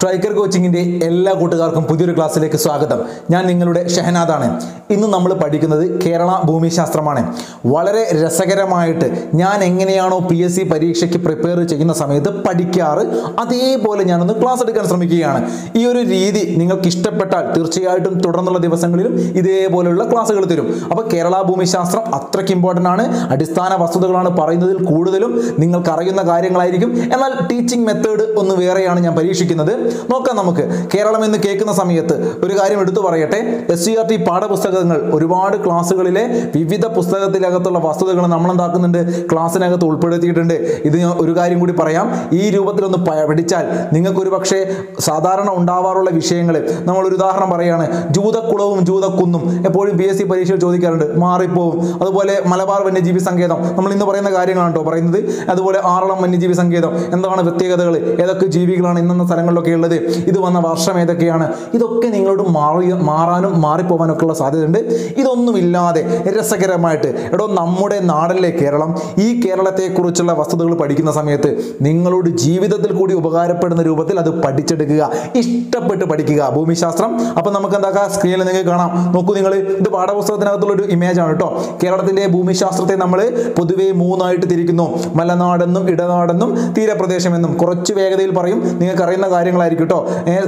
Striker കോച്ചിങ്ങിന്റെ എല്ലാ കൂട്ടുകാർക്കും പുതിയൊരു ക്ലാസ്സിലേക്ക് സ്വാഗതം. ഞാൻ നിങ്ങളുടെ ഷഹനാദാണ്. ഇന്ന് നമ്മൾ പഠിക്കുന്നത് കേരള ഭൂമിശാസ്ത്രമാണ്. വളരെ രസകരമായിട്ട് ഞാൻ എങ്ങനെയാണോ പി എസ് സി പരീക്ഷയ്ക്ക് പ്രിപ്പയർ ചെയ്യുന്ന സമയത്ത് പഠിക്കാറ് അതേപോലെ ഞാനൊന്ന് ക്ലാസ് എടുക്കാൻ ശ്രമിക്കുകയാണ്. ഈ ഒരു രീതി നിങ്ങൾക്ക് ഇഷ്ടപ്പെട്ടാൽ തീർച്ചയായിട്ടും തുടർന്നുള്ള ദിവസങ്ങളിലും ഇതേപോലെയുള്ള ക്ലാസ്സുകൾ തരും. അപ്പോൾ കേരള ഭൂമിശാസ്ത്രം അത്രയ്ക്ക് ഇമ്പോർട്ടന്റ് ആണ്. അടിസ്ഥാന വസ്തുതകളാണ് പറയുന്നതിൽ കൂടുതലും നിങ്ങൾക്ക് അറിയുന്ന കാര്യങ്ങളായിരിക്കും. എന്നാൽ ടീച്ചിങ് മെത്തേഡ് ഒന്ന് വേറെയാണ് ഞാൻ പരീക്ഷിക്കുന്നത്. നോക്കാം നമുക്ക്. കേരളം എന്ന് കേൾക്കുന്ന സമയത്ത് ഒരു കാര്യം എടുത്തു പറയട്ടെ. എസ് സി ആർ ടി പാഠപുസ്തകങ്ങൾ ഒരുപാട് ക്ലാസ്സുകളിലെ വിവിധ പുസ്തകത്തിനകത്തുള്ള വസ്തുതകൾ നമ്മൾ എന്താക്കുന്നുണ്ട് ക്ലാസ്സിനകത്ത് ഉൾപ്പെടുത്തിയിട്ടുണ്ട്. ഇത് ഒരു കാര്യം കൂടി പറയാം. ഈ രൂപത്തിലൊന്ന് പഠിച്ചാൽ നിങ്ങൾക്ക് ഒരു പക്ഷേ സാധാരണ ഉണ്ടാവാറുള്ള വിഷയങ്ങൾ. നമ്മൾ ഒരു ഉദാഹരണം പറയുകയാണ് ജൂതക്കുളവും ജൂതക്കുന്നും. എപ്പോഴും പി എസ് സി പരീക്ഷയിൽ ചോദിക്കാറുണ്ട്. മാറിപ്പോവും. അതുപോലെ മലബാർ വന്യജീവി സങ്കേതം. നമ്മൾ ഇന്ന് പറയുന്ന കാര്യങ്ങളാണ് കേട്ടോ പറയുന്നത്. അതുപോലെ ആറളം വന്യജീവി സങ്കേതം. എന്താണ് പ്രത്യേകതകൾ ഏതൊക്കെ ജീവികളാണ് ഇന്ന സ്ഥലങ്ങളിലൊക്കെ ഉള്ളത്. ഇത് വന്ന വർഷം ഏതൊക്കെയാണ്? ഇതൊക്കെ നിങ്ങളോട് മാറി മാറാനും മാറിപ്പോവാനൊക്കെ ഉള്ള സാധ്യതയുണ്ട്. ഇതൊന്നുമില്ലാതെ രസകരമായിട്ട് എടോ നമ്മുടെ നാടല്ലേ കേരളം? ഈ കേരളത്തെക്കുറിച്ചുള്ള വസ്തുതകൾ പഠിക്കുന്ന സമയത്ത് നിങ്ങളോട് ജീവിതത്തിൽ കൂടി ഉപകാരപ്പെടുന്ന രൂപത്തിൽ അത് പഠിച്ചെടുക്കുക. ഇഷ്ടപ്പെട്ട് പഠിക്കുക. ഭൂമിശാസ്ത്രം. അപ്പം നമുക്ക് എന്താക്കാം സ്ക്രീനിൽ നിങ്ങൾക്ക് കാണാം. നോക്കൂ നിങ്ങൾ ഇത് പാഠപുസ്തകത്തിനകത്തുള്ള ഒരു ഇമേജ് ആണ് കേട്ടോ. കേരളത്തിന്റെ ഭൂമിശാസ്ത്രത്തെ നമ്മൾ പൊതുവെ മൂന്നായിട്ട് തിരിക്കുന്നു. മലനാടെന്നും ഇടനാടെന്നും തീരപ്രദേശമെന്നും. കുറച്ച് വേഗതയിൽ പറയും. നിങ്ങൾക്ക് അറിയുന്ന കാര്യങ്ങളായിരിക്കും. കേട്ടോ.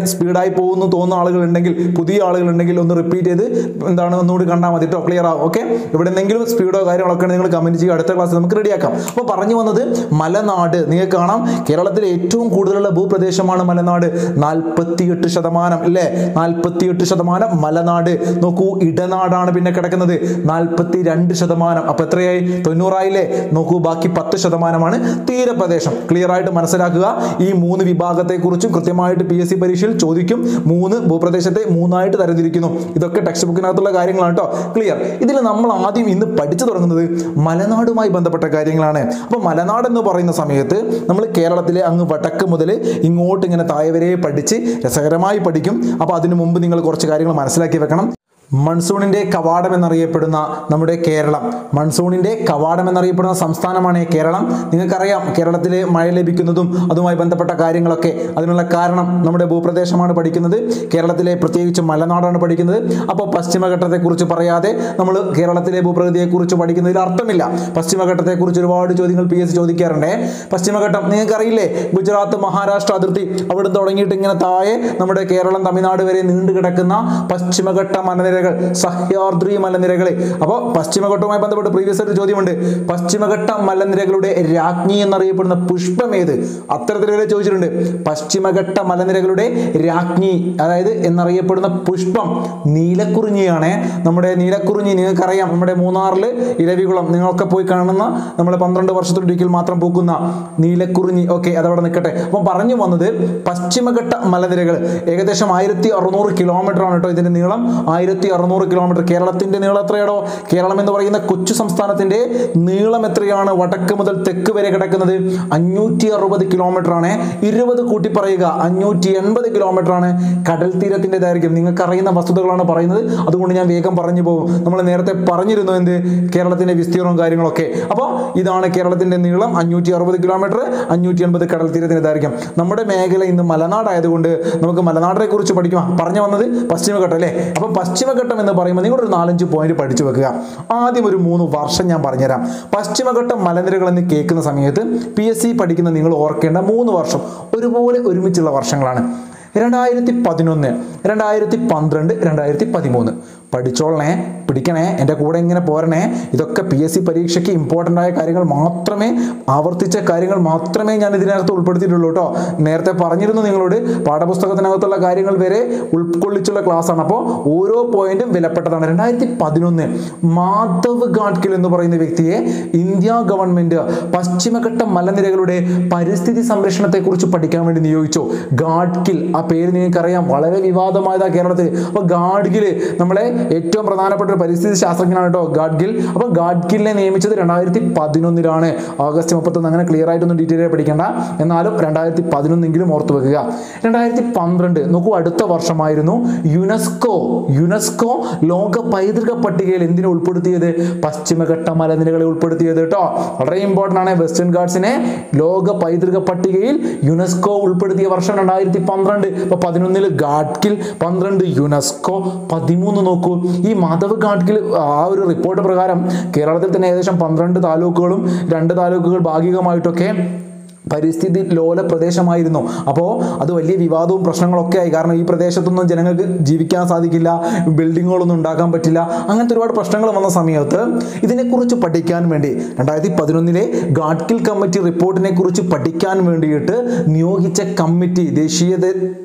സ്പീഡായി പോകുന്നു തോന്നുന്ന ആളുകളുണ്ടെങ്കിൽ പുതിയ ആളുകളുണ്ടെങ്കിൽ ഒന്ന് റിപ്പീറ്റ് ചെയ്ത് എന്താണ് ഒന്നുകൂടി കണ്ടാൽ മതി കേട്ടോ ക്ലിയർ ആവും ഓക്കെ ഇവിടെ എന്തെങ്കിലും സ്പീഡോ കാര്യങ്ങളൊക്കെ നിങ്ങൾ കമന്റ് ചെയ്യുക. അടുത്ത ക്ലാസ് നമുക്ക് റെഡിയാക്കാം അപ്പോൾ പറഞ്ഞു വന്നത് മലനാട്. നിങ്ങൾക്ക് കാണാം കേരളത്തിലെ ഏറ്റവും കൂടുതലുള്ള ഭൂപ്രദേശമാണ് മലനാട്. നാൽപ്പത്തിയെട്ട് ശതമാനം അല്ലേ നാൽപ്പത്തിയെട്ട് ശതമാനം മലനാട്. നോക്കൂ ഇടനാടാണ് പിന്നെ കിടക്കുന്നത്. നാൽപ്പത്തി രണ്ട് ശതമാനം. അപ്പൊ എത്രയായി? തൊണ്ണൂറായില്ലേ? നോക്കൂ ബാക്കി പത്ത് ശതമാനമാണ് തീരപ്രദേശം. ക്ലിയർ ആയിട്ട് മനസ്സിലാക്കുക. ഈ മൂന്ന് വിഭാഗത്തെക്കുറിച്ചും കൃത്യമായിട്ട് പി എസ് സി പരീക്ഷയിൽ ചോദിക്കും. മൂന്ന് ഭൂപ്രദേശത്തെ മൂന്നായിട്ട് തരംതിരിക്കുന്നു. ഇതൊക്കെ ടെക്സ്റ്റ് ബുക്കിനകത്തുള്ള കാര്യങ്ങളാണ് കേട്ടോ ക്ലിയർ ഇതിൽ നമ്മൾ ആദ്യം ഇന്ന് പഠിച്ചു തുടങ്ങുന്നത് മലനാടുമായി ബന്ധപ്പെട്ട കാര്യങ്ങളാണ്. അപ്പോൾ മലനാട് എന്ന് പറയുന്ന സമയത്ത് നമ്മൾ കേരളത്തിലെ അങ്ങ് വടക്ക് മുതൽ ഇങ്ങോട്ട് ഇങ്ങനെ താഴെ വരെ പഠിച്ച് രസകരമായി പഠിക്കും. അപ്പോൾ അതിനു മുമ്പ് നിങ്ങൾ കുറച്ച് കാര്യങ്ങൾ മനസ്സിലാക്കി വെക്കണം. മൺസൂണിന്റെ കവാടം എന്നറിയപ്പെടുന്ന നമ്മുടെ കേരളം. മൺസൂണിന്റെ കവാടം എന്നറിയപ്പെടുന്ന സംസ്ഥാനമാണ് കേരളം. നിങ്ങൾക്കറിയാം കേരളത്തിൽ മഴ ലഭിക്കുന്നതും അതുമായി ബന്ധപ്പെട്ട കാര്യങ്ങളൊക്കെ അതിനുള്ള കാരണം നമ്മുടെ ഭൂപ്രദേശമാണ് പഠിക്കുന്നത്. കേരളത്തിലെ പ്രത്യേകിച്ച് മലനാടാണ് പഠിക്കുന്നത്. അപ്പോൾ പശ്ചിമഘട്ടത്തെക്കുറിച്ച് പറയാതെ നമ്മൾ കേരളത്തിലെ ഭൂപ്രകൃതിയെക്കുറിച്ച് പഠിക്കുന്നതിൽ അർത്ഥമില്ല. പശ്ചിമഘട്ടത്തെക്കുറിച്ച് ഒരുപാട് ചോദ്യങ്ങൾ പി എസ് ചോദിക്കാറുണ്ട്. പശ്ചിമഘട്ടം നിങ്ങൾക്കറിയില്ലേ? ഗുജറാത്ത് മഹാരാഷ്ട്ര അതിർത്തി അവിടെ തുടങ്ങിയിട്ട് ഇങ്ങനെ താഴെ നമ്മുടെ കേരളം തമിഴ്നാട് വരെ നീണ്ടു കിടക്കുന്ന പശ്ചിമഘട്ട മലനിരകൾ സഹ്യാദ്രി മലനിരകളെ. അപ്പോൾ പശ്ചിമഘട്ടവുമായി ബന്ധപ്പെട്ട് പ്രീവിയസ് ഒരു ചോദ്യമുണ്ട്. പശ്ചിമഘട്ട മലനിരകളുടെ രാജ്ഞി എന്നറിയപ്പെടുന്ന പുഷ്പം ഏത്? അത്തരത്തിൽ വരെ ചോദിച്ചിട്ടുണ്ട്. പശ്ചിമഘട്ട മലനിരകളുടെ രാജ്ഞി അതായത് എന്നറിയപ്പെടുന്ന പുഷ്പം നീലക്കുറിഞ്ഞിയാണ്. നമ്മുടെ നീലക്കുറിഞ്ഞി നിങ്ങൾക്കറിയാം. നമ്മുടെ മൂന്നാറിൽ ഇരവികുളം നിങ്ങളൊക്കെ പോയി കാണുന്ന നമ്മൾ പന്ത്രണ്ട് വർഷത്തിലൊരിക്കൽ മാത്രം പൂക്കുന്ന നീലക്കുറിഞ്ഞി. ഓക്കെ അതവിടെ നിൽക്കട്ടെ അപ്പം പറഞ്ഞു വന്നത് പശ്ചിമഘട്ട മലനിരകൾ ഏകദേശം ആയിരത്തി അറുന്നൂറ് കിലോമീറ്റർ ആണ് കേട്ടോ ഇതിന്റെ നീളം. ആയിരത്തി അറുന്നൂറ് കിലോമീറ്റർ. കേരളത്തിന്റെ നീളം എത്രയാണോ കേരളം എന്ന് പറയുന്ന കൊച്ചു സംസ്ഥാനത്തിന്റെ നീളം എത്രയാണ്? വടക്ക് മുതൽ തെക്ക് വരെ കിടക്കുന്നത് അഞ്ഞൂറ്റി അറുപത് കിലോമീറ്റർ ആണ് ഇരുപത് കൂട്ടി പറയുക അഞ്ഞൂറ്റി എൺപത് കിലോമീറ്റർ ആണ് കടൽ തീരത്തിന്റെ ദൈർഘ്യം. നിങ്ങൾക്ക് അറിയുന്ന വസ്തുതകളാണ് പറയുന്നത്. അതുകൊണ്ട് ഞാൻ വേഗം പറഞ്ഞു പോകും. നമ്മൾ നേരത്തെ പറഞ്ഞിരുന്നു എന്ത്? കേരളത്തിന്റെ വിസ്തീർണവും കാര്യങ്ങളൊക്കെ. അപ്പോൾ ഇതാണ് കേരളത്തിന്റെ നീളം അഞ്ഞൂറ്റി അറുപത് കിലോമീറ്റർ അഞ്ഞൂറ്റി എൺപത് കടൽ തീരത്തിന്റെ ദൈർഘ്യം. നമ്മുടെ മേഖല ഇന്ന് മലനാടായതുകൊണ്ട് നമുക്ക് മലനാടിനെ കുറിച്ച് പഠിക്കാം പറഞ്ഞു വന്നത് പശ്ചിമഘട്ടം അല്ലേ? അപ്പൊ പശ്ചിമഘട്ടം എന്ന് പറയുമ്പോൾ നിങ്ങളൊരു നാലഞ്ച് പോയിന്റ് പഠിച്ചു വെക്കുക. ആദ്യം ഒരു മൂന്ന് വർഷം ഞാൻ പറഞ്ഞുതരാം. പശ്ചിമഘട്ടം മലനിരകൾ എന്ന് കേൾക്കുന്ന സമയത്ത് പി എസ് സി പഠിക്കുന്ന നിങ്ങൾ ഓർക്കേണ്ട മൂന്ന് വർഷം. ഒരുപോലെ ഒരുമിച്ചുള്ള വർഷങ്ങളാണ്. രണ്ടായിരത്തി പതിനൊന്ന് രണ്ടായിരത്തി പന്ത്രണ്ട് രണ്ടായിരത്തി പതിമൂന്ന്. പഠിച്ചോളണേ പിടിക്കണേ എന്റെ കൂടെ ഇങ്ങനെ പോരണേ. ഇതൊക്കെ പി എസ് സി പരീക്ഷയ്ക്ക് ഇമ്പോർട്ടന്റ് ആയ കാര്യങ്ങൾ മാത്രമേ ആവർത്തിച്ച കാര്യങ്ങൾ മാത്രമേ ഞാൻ ഇതിനകത്ത് ഉൾപ്പെടുത്തിയിട്ടുള്ളൂ കേട്ടോ. നേരത്തെ പറഞ്ഞിരുന്നു നിങ്ങളോട് പാഠപുസ്തകത്തിനകത്തുള്ള കാര്യങ്ങൾ വരെ ഉൾക്കൊള്ളിച്ചുള്ള ക്ലാസ് ആണ് അപ്പോൾ ഓരോ പോയിന്റും വിലപ്പെട്ടതാണ്. രണ്ടായിരത്തി പതിനൊന്ന് മാധവ് ഗാഡ്കിൽ എന്ന് പറയുന്ന വ്യക്തിയെ ഇന്ത്യ ഗവൺമെന്റ് പശ്ചിമഘട്ട മലനിരകളുടെ പരിസ്ഥിതി സംരക്ഷണത്തെക്കുറിച്ച് പഠിക്കാൻ വേണ്ടി നിയോഗിച്ചു. ഗാഡ്കിൽ ആ പേര് നിങ്ങൾക്കറിയാം വളരെ വിവാദമായതാണ് കേരളത്തിൽ. അപ്പോൾ ഗാഡ്കിൽ നമ്മളെ ഏറ്റവും പ്രധാനപ്പെട്ട ഒരു പരിസ്ഥിതി ശാസ്ത്രജ്ഞനാണ് കേട്ടോ ഗാഡ്ഗിൽ. അപ്പോൾ ഗാഡ്ഗിലിനെ നിയമിച്ചത് രണ്ടായിരത്തി പതിനൊന്നിലാണ് ഓഗസ്റ്റ് മുപ്പത്തൊന്ന്. അങ്ങനെ ക്ലിയർ ആയിട്ടൊന്നും ഡീറ്റെയിൽ ആയി പഠിക്കേണ്ട. എന്നാലും രണ്ടായിരത്തി പതിനൊന്നെങ്കിലും ഓർത്ത് വെക്കുക. രണ്ടായിരത്തി പന്ത്രണ്ട് നോക്കൂ അടുത്ത വർഷമായിരുന്നു യുനെസ്കോ. യുനെസ്കോ ലോക പൈതൃക പട്ടികയിൽ എന്തിനെ ഉൾപ്പെടുത്തിയത്? പശ്ചിമഘട്ട മലനിരകളെ ഉൾപ്പെടുത്തിയത് കേട്ടോ. വളരെ ഇമ്പോർട്ടന്റ് ആണ്. വെസ്റ്റേൺ ഗാർഡ്സിനെ ലോക പൈതൃക പട്ടികയിൽ യുനെസ്കോ ഉൾപ്പെടുത്തിയ വർഷം രണ്ടായിരത്തി പന്ത്രണ്ട് ഇപ്പൊ പതിനൊന്നിൽ ഗാഡ്കിൽ പന്ത്രണ്ട് യുനെസ്കോ പതിമൂന്ന് നോക്കൂ. ഈ മാധവ് കാട്ടിൽ ആ ഒരു റിപ്പോർട്ട് പ്രകാരം കേരളത്തിൽ തന്നെ ഏകദേശം പന്ത്രണ്ട് താലൂക്കുകളും രണ്ട് താലൂക്കുകൾ ഭാഗികമായിട്ടൊക്കെ പരിസ്ഥിതി ലോല പ്രദേശമായിരുന്നു അപ്പോൾ അത് വലിയ വിവാദവും പ്രശ്നങ്ങളൊക്കെ ആയി. കാരണം ഈ പ്രദേശത്തൊന്നും ജനങ്ങൾക്ക് ജീവിക്കാൻ സാധിക്കില്ല ബിൽഡിങ്ങുകളൊന്നും ഉണ്ടാക്കാൻ പറ്റില്ല അങ്ങനത്തെ ഒരുപാട് പ്രശ്നങ്ങൾ വന്ന സമയത്ത് ഇതിനെക്കുറിച്ച് പഠിക്കാൻ വേണ്ടി രണ്ടായിരത്തി പതിനൊന്നിലെ ഗാഡ്കിൽ കമ്മിറ്റി റിപ്പോർട്ടിനെ കുറിച്ച് പഠിക്കാൻ വേണ്ടിയിട്ട് നിയോഗിച്ച കമ്മിറ്റി ദേശീയ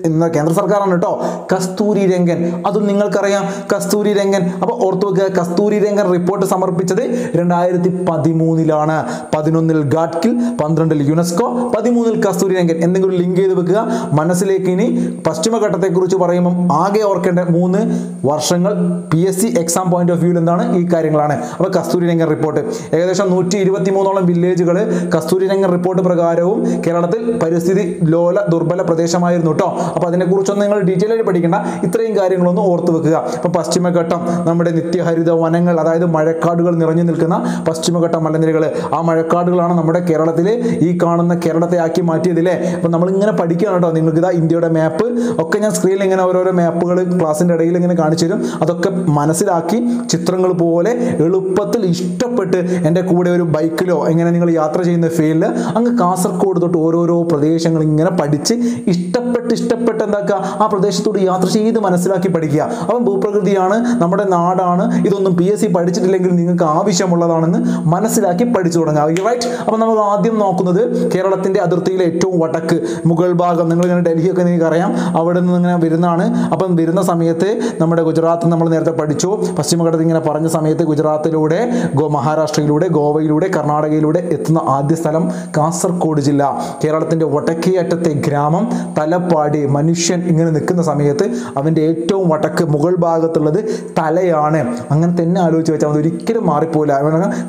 എന്ന കേന്ദ്ര സർക്കാരാണ് കേട്ടോ. കസ്തൂരി രംഗൻ. അതും നിങ്ങൾക്കറിയാം കസ്തൂരി രംഗൻ. അപ്പോൾ ഓർത്തു വെക്കുക കസ്തൂരി രംഗൻ റിപ്പോർട്ട് സമർപ്പിച്ചത് രണ്ടായിരത്തി പതിമൂന്നിലാണ് പതിനൊന്നിൽ ഗാഡ്കിൽ പന്ത്രണ്ടിൽ യുനെസ്കോ പതിമൂന്നിൽ കസ്തൂരി രംഗൻ എന്തെങ്കിലും ലിങ്ക് ചെയ്ത് വെക്കുക. മനസ്സിലേക്ക് ഇനി പശ്ചിമഘട്ടത്തെക്കുറിച്ച് പറയുമ്പം ആകെ ഓർക്കേണ്ട മൂന്ന് വർഷങ്ങൾ P S C exam point of വ്യൂവിൽ എന്താണ്? ഈ കാര്യങ്ങളാണ്. അപ്പോൾ കസ്തൂരി രംഗൻ റിപ്പോർട്ട് ഏകദേശം നൂറ്റി ഇരുപത്തി മൂന്നോളം വില്ലേജുകൾ കസ്തൂരി രംഗൻ റിപ്പോർട്ട് പ്രകാരവും കേരളത്തിൽ പരിസ്ഥിതി ലോല ദുർബല പ്രദേശമായിരുന്നു കേട്ടോ അപ്പോൾ അതിനെക്കുറിച്ചൊന്നും നിങ്ങൾ ഡീറ്റെയിൽ ആയിട്ട് പഠിക്കേണ്ട. ഇത്രയും കാര്യങ്ങളൊന്നും ഓർത്ത് വെക്കുക. അപ്പോൾ പശ്ചിമഘട്ടം നമ്മുടെ നിത്യഹരിത വനങ്ങൾ അതായത് മഴക്കാടുകൾ നിറഞ്ഞു നിൽക്കുന്ന പശ്ചിമഘട്ട മലനിരകൾ ആ മഴക്കാടുകളാണ് നമ്മുടെ കേരളത്തിലെ ഈ കാണുന്ന കേരളത്തെ ആക്കി മാറ്റിയതില്ലേ? അപ്പോൾ നമ്മളിങ്ങനെ പഠിക്കുകയാണ് കേട്ടോ. നിങ്ങൾക്ക് ഇതാ ഇന്ത്യയുടെ മാപ്പ് ഒക്കെ ഞാൻ സ്ക്രീനിൽ ഇങ്ങനെ ഓരോരോ മാപ്പുകൾ ക്ലാസ്സിന്റെ ഇടയിൽ ഇങ്ങനെ കാണിച്ചു തരും. അതൊക്കെ മനസ്സിലാക്കി ചിത്രങ്ങൾ പോലെ എളുപ്പത്തിൽ ഇഷ്ടപ്പെട്ട് എന്റെ കൂടെ ഒരു ബൈക്കിലോ എങ്ങനെ നിങ്ങൾ യാത്ര ചെയ്യുന്ന ഫീൽഡിൽ അങ്ങ് കാസർഗോഡ് തൊട്ട് ഓരോരോ പ്രദേശങ്ങൾ ഇങ്ങനെ പഠിച്ച് ഇഷ്ടപ്പെട്ട് ഇഷ്ടപ്പെട്ട് എന്താക്കുക? ആ പ്രദേശത്തോട് യാത്ര ചെയ്ത് മനസ്സിലാക്കി പഠിക്കുക. അപ്പം ഭൂപ്രകൃതിയാണ് നമ്മുടെ നാടാണ് ഇതൊന്നും പി എസ് സി പഠിച്ചിട്ടില്ലെങ്കിൽ നിങ്ങൾക്ക് ആവശ്യമുള്ളതാണെന്ന് മനസ്സിലാക്കി പഠിച്ചു തുടങ്ങുക. റൈറ്റ് അപ്പം നമ്മൾ ആദ്യം നോക്കുന്നത് കേരളത്തിന്റെ അതിർത്തിയിലെ ഏറ്റവും വടക്ക് മുകൾ ഭാഗം. നിങ്ങൾ ഇങ്ങനെ ഡൽഹിയൊക്കെ നിങ്ങൾക്ക് അറിയാം അവിടെ നിന്ന് ഇങ്ങനെ വരുന്നതാണ്. അപ്പം വരുന്ന സമയത്ത് നമ്മുടെ ഗുജറാത്ത് നമ്മൾ നേരത്തെ പഠിച്ചു. പശ്ചിമഘട്ടത്തിൽ ഇങ്ങനെ പറഞ്ഞ സമയത്ത് ഗുജറാത്തിലൂടെ ഗോ മഹാരാഷ്ട്രയിലൂടെ ഗോവയിലൂടെ കർണാടകയിലൂടെ എത്തുന്ന ആദ്യ സ്ഥലം കാസർഗോഡ് ജില്ല. കേരളത്തിന്റെ വടക്കേ അറ്റത്തെ ഗ്രാമം തലപ്പാടി. മനുഷ്യൻ ഇങ്ങനെ നിൽക്കുന്ന സമയത്ത് അവന്റെ ഏറ്റവും വടക്ക് മുകൾ ഭാഗത്തുള്ളത് തലയാണ്. അങ്ങനെ തന്നെ ആലോചിച്ച് വെച്ചാൽ മതി ഒരിക്കലും മാറിപ്പോയില്ല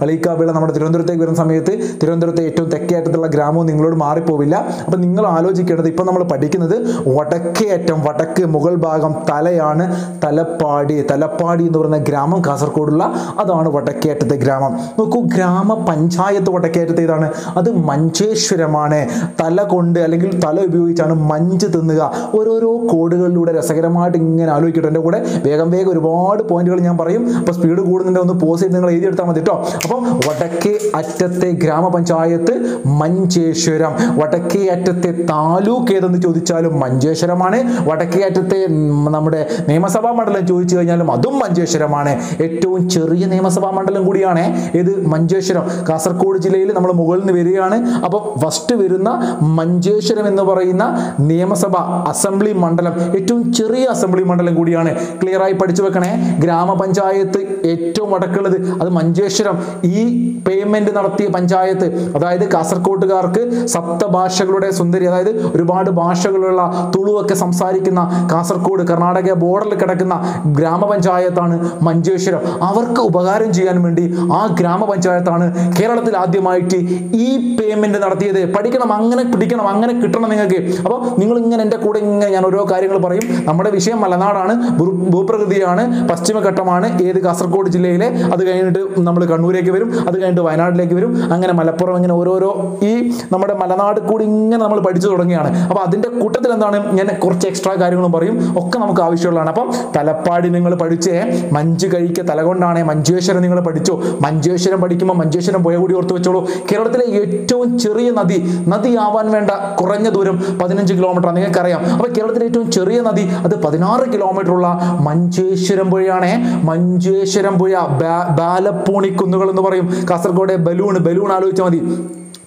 കളിക്കാവിള നമ്മുടെ തിരുവനന്തപുരത്തേക്ക് വരുന്ന സമയത്ത് തിരുവനന്തപുരത്തെ ഏറ്റവും തെക്കേ അറ്റത്തുള്ള ഗ്രാമവും നിങ്ങളോട് മാറിപ്പോവില്ല. അപ്പം നിങ്ങൾ ആലോചിക്കേണ്ടത് ഇപ്പം നമ്മൾ പഠിക്കുന്നത് വടക്കേ അറ്റം വടക്ക് മുകൾ ഭാഗം തലയാണ് തലപ്പാടി. തലപ്പാടി എന്ന് പറയുന്ന ഗ്രാമം കാസർഗോഡുള്ള അതാണ് വടക്കേറ്റത്തെ ഗ്രാമം. നോക്കൂ ഗ്രാമ പഞ്ചായത്ത് വടക്കേറ്റത്തെ ഇതാണ് അത് മഞ്ചേശ്വരമാണ്. തല കൊണ്ട് അല്ലെങ്കിൽ തല ഉപയോഗിച്ചാണ് മഞ്ച് തിന്നുക. ഓരോരോ കോഡുകളിലൂടെ രസകരമായിട്ട് ഇങ്ങനെ ആലോചിക്കട്ടെ. എന്റെ കൂടെ വേഗം വേഗം ഒരുപാട് പോയിന്റുകൾ ഞാൻ പറയും. അപ്പോൾ സ്പീഡ് കൂടുന്നുണ്ട് ഒന്ന് പോസ് ചെയ്ത് നിങ്ങൾ എഴുതിയെടുത്താൽ മതി കേട്ടോ. അപ്പം വടക്കേ അറ്റത്തെ ഗ്രാമപഞ്ചായത്ത് മഞ്ചേശ്വരം വടക്കേ അറ്റത്തെ താലൂക്ക് ഏതെന്ന് ചോദിച്ചാലും മഞ്ചേശ്വരമാണ്. വടക്കേ അറ്റത്തെ നമ്മുടെ നിയമസഭാ മണ്ഡലം ചോദിച്ചു കഴിഞ്ഞാലും അതും മഞ്ചേശ്വരമാണ്. ഏറ്റവും ചെറിയ നിയമസഭാ മണ്ഡലം കൂടിയാണ് ഇത് മഞ്ചേശ്വരം. കാസർഗോഡ് ജില്ലയിൽ നമ്മൾ മുകളിൽ നിന്ന് വരികയാണ്. അപ്പം ഫസ്റ്റ് വരുന്ന മഞ്ചേശ്വരം എന്ന് പറയുന്ന നിയമസഭ അസംബ്ലി മണ്ഡലം ഏറ്റവും ചെറിയ അസംബ്ലി മണ്ഡലം കൂടിയാണ്. ക്ലിയർ ആയി പഠിച്ചു വെക്കണേ. ഗ്രാമപഞ്ചായത്ത് ഏറ്റവും വടക്കുള്ളത് അത് മഞ്ചേശ്വരം. ഈ പേയ്മെന്റ് നടത്തിയ പഞ്ചായത്ത് അതായത് കാസർഗോട്ടുകാർക്ക് സപ്തഭാഷകളുടെ സുന്ദരി അതായത് ഒരുപാട് ഭാഷകളുള്ള തുളുവൊക്കെ സംസാരിക്കുന്ന കാസർഗോഡ് കർണാടക ബോർഡറിൽ കിടക്കുന്ന ഗ്രാമപഞ്ചായത്താണ് മഞ്ചേശ്വരം. അവർക്ക് ഉപകാരം ചെയ്യാൻ വേണ്ടി ആ ഗ്രാമപഞ്ചായത്താണ് കേരളത്തിൽ ആദ്യമായിട്ട് ഈ പേയ്മെന്റ് നടത്തിയത്. പഠിക്കണം അങ്ങനെ പിടിക്കണം അങ്ങനെ കിട്ടണം നിങ്ങൾക്ക്. അപ്പോൾ നിങ്ങൾ ഇങ്ങനെ എന്റെ കൂടെ ഇങ്ങനെ ഞാൻ ഓരോ കാര്യങ്ങൾ പറയും. നമ്മുടെ വിഷയം മലനാടാണ് ഭൂപ്രകൃതിയാണ് പശ്ചിമഘട്ടമാണ് ഏത് കാസർഗോഡ് ജില്ലയിലെ അത് കഴിഞ്ഞിട്ട് നമ്മൾ കണ്ണൂരേക്ക് വരും അത് കഴിഞ്ഞിട്ട് വയനാട്ടിലേക്ക് വരും. അങ്ങനെ മലപ്പുറം ഇങ്ങനെ ഓരോരോ ഈ നമ്മുടെ മലനാട് കൂടി ഇങ്ങനെ നമ്മൾ പഠിച്ചു തുടങ്ങിയാണ് അപ്പോൾ അതിന്റെ കൂട്ടത്തിൽ എന്താണ്? ഞാൻ കുറച്ച് എക്സ്ട്രാ കാര്യങ്ങളും പറയും. ഒക്കെ നമുക്ക് ആവശ്യമുള്ളതാണ്. അപ്പം തലപ്പാടി നിങ്ങൾ പഠിച്ചേ മഞ്ച് കഴിക്ക തലകൊണ്ടാണേ മഞ്ചേശ്വരം നിങ്ങൾ പഠിച്ചോ. മഞ്ചേശ്വരം പഠിക്കുമ്പോൾ മഞ്ചേശ്വരം പോയ കൂടി ഓർത്ത് വെച്ചോളൂ. കേരളത്തിലെ ഏറ്റവും ചെറിയ നദി നദിയാവാൻ വേണ്ട കുറഞ്ഞ ദൂരം പതിനഞ്ച് കിലോമീറ്റർ നിങ്ങൾക്കറിയാം. അപ്പോൾ കേരളത്തിലെ ഏറ്റവും ചെറിയ നദി അത് പതിനാറ് കിലോമീറ്റർ ഉള്ള മഞ്ചേശ്വരം പുഴയാണ്. മഞ്ചേശ്വരം പുഴ ബാലപ്പൂണിക്കുന്നുകൾ ബാലപ്പൂണി കുന്നുകൾ എന്ന് പറയും. കാസർഗോഡ് ബലൂൺ ബലൂൺ ആലോചിച്ചാൽ മതി.